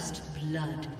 First blood.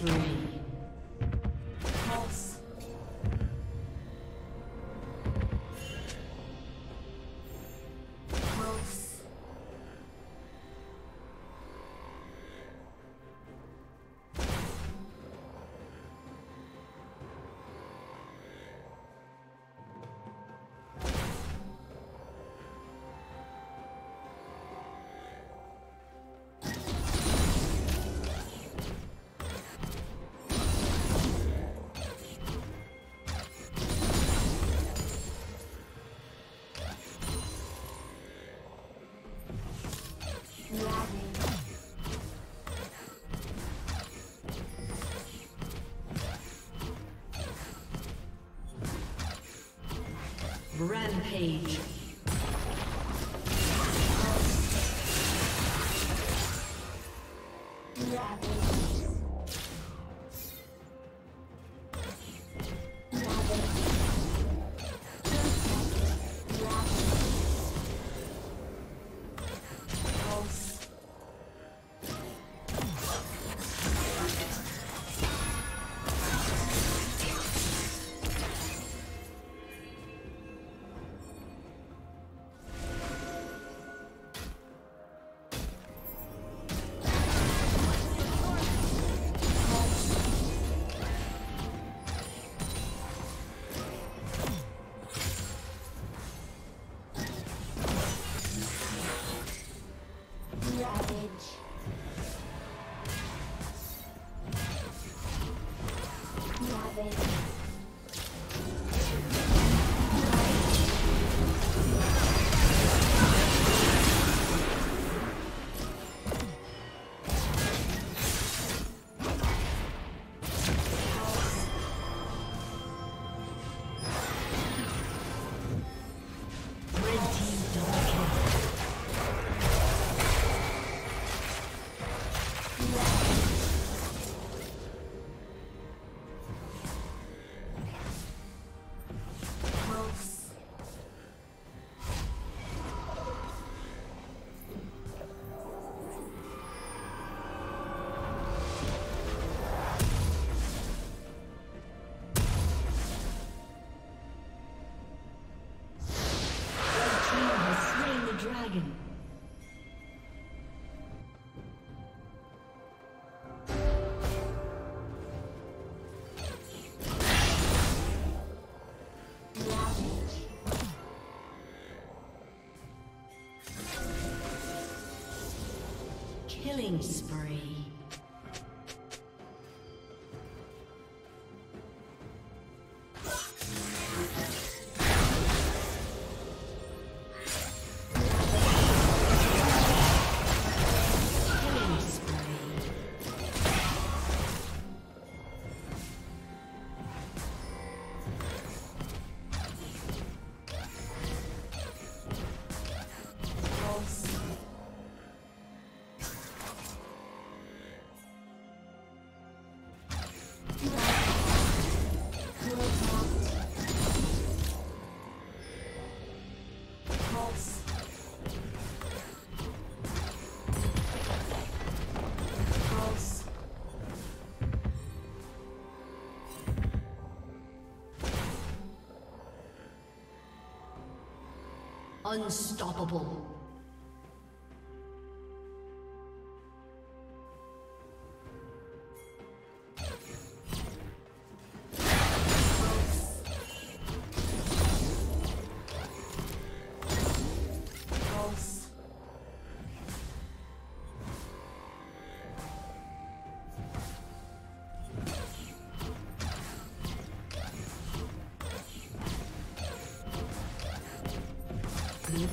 Spree. Rampage. Killing Unstoppable.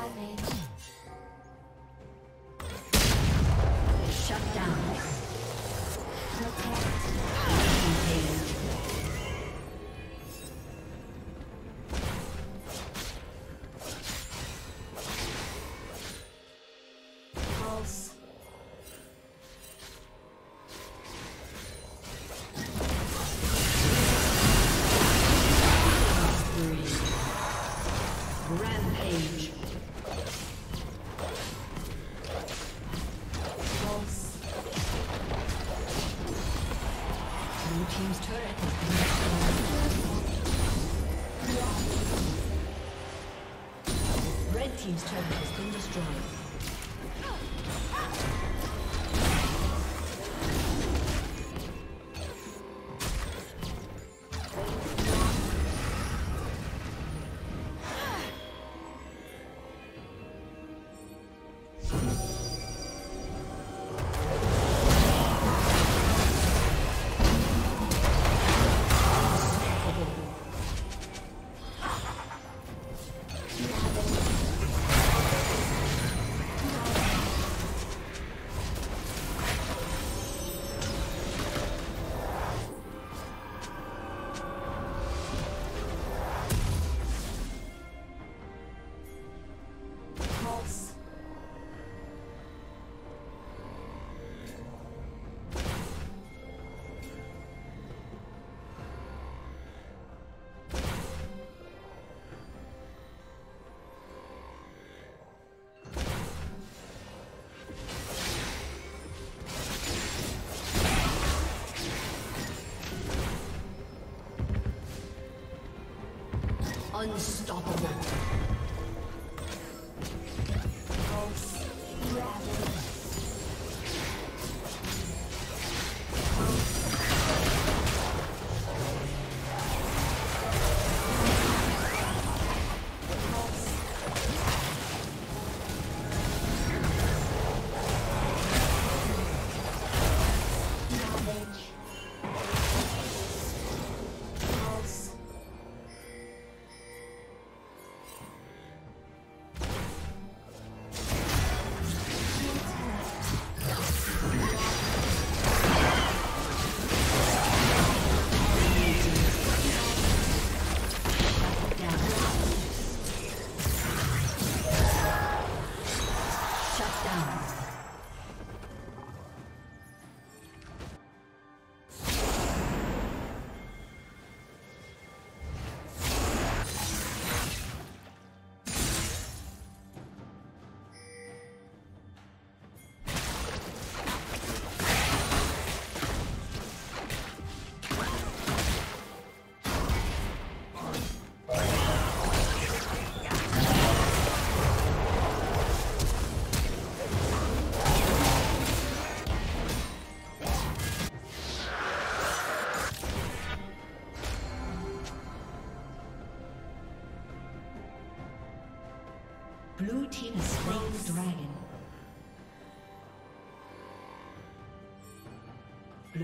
savage. Unstoppable.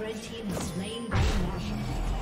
Red team has slain Baron Nashor.